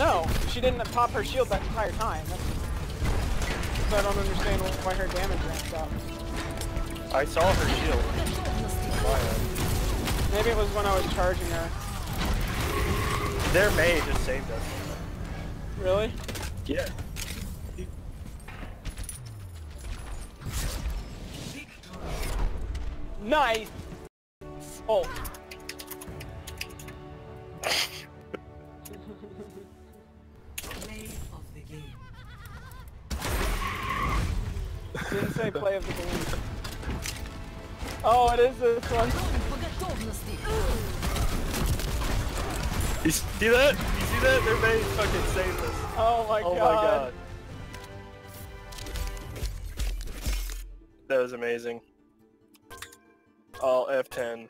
No, she didn't pop her shield that entire time. That's, so I don't understand why her damage ramps up. I saw her shield. Maybe it was when I was charging her. Their Mei just saved us. Really? Yeah. Nice! Oh. Didn't say play of the game. Oh, it is this one. You see that? You see that? Their Mei fucking saved us. Oh my Oh my god. god. That was amazing. All F10.